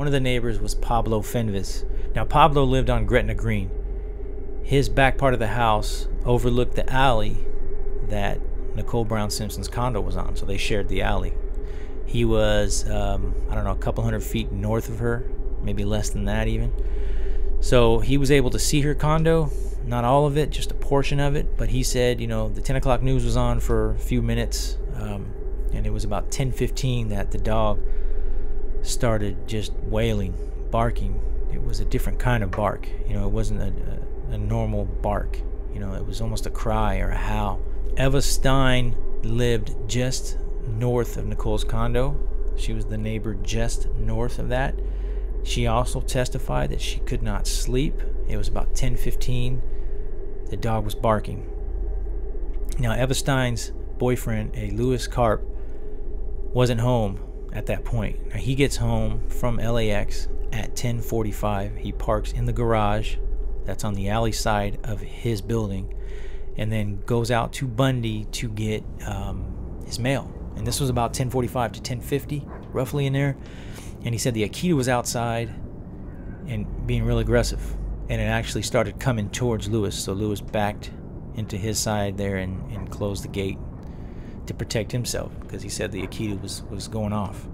One of the neighbors was Pablo Fenves. Now, Pablo lived on Gretna Green. His back part of the house overlooked the alley that Nicole Brown Simpson's condo was on, so they shared the alley. He was, um, I don't know, a couple hundred feet north of her, maybe less than that even. So he was able to see her condo, not all of it, just a portion of it. But he said, you know, the 10 o'clock news was on for a few minutes, um, and it was about 10:15 that the dog started just wailing, barking. It was a different kind of bark. You know, it wasn't a, a, a normal bark. You know, it was almost a cry or a howl. Eva Stein lived just north of Nicole's condo. She was the neighbor just north of that. She also testified that she could not sleep. It was about 10:15. The dog was barking. Now, Eva Stein's boyfriend, a Louis Karpf, wasn't home at that point. Now, he gets home from LAX at 10:45. He parks in the garage that's on the alley side of his building and then goes out to Bundy to get um, his mail. And this was about 10:45 to 10:50, roughly in there. And he said the Akita was outside and being real aggressive, and it actually started coming towards Louis. So Louis backed into his side there and, and closed the gate to protect himself because he said the Akita was was going off.